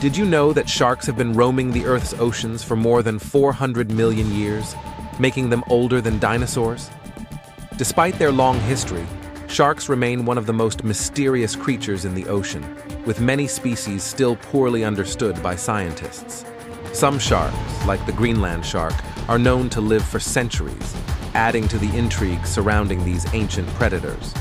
Did you know that sharks have been roaming the Earth's oceans for more than 400 million years, making them older than dinosaurs? Despite their long history, sharks remain one of the most mysterious creatures in the ocean, with many species still poorly understood by scientists. Some sharks, like the Greenland shark, are known to live for centuries, adding to the intrigue surrounding these ancient predators.